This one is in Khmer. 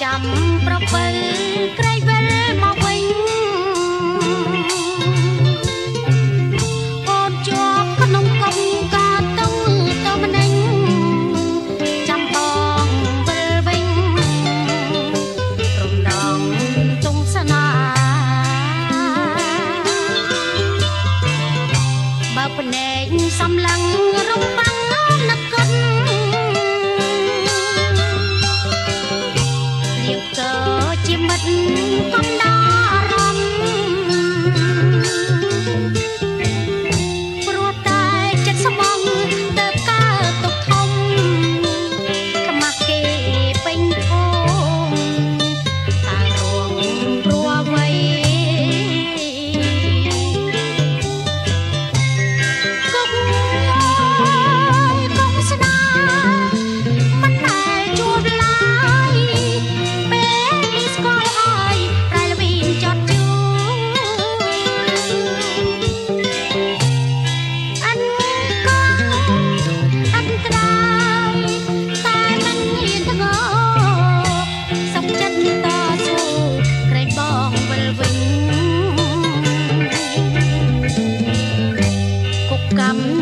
ចាំប្រពើក្រៃ ក្រែងបងវិលវិញគុកកម្មស្នេហា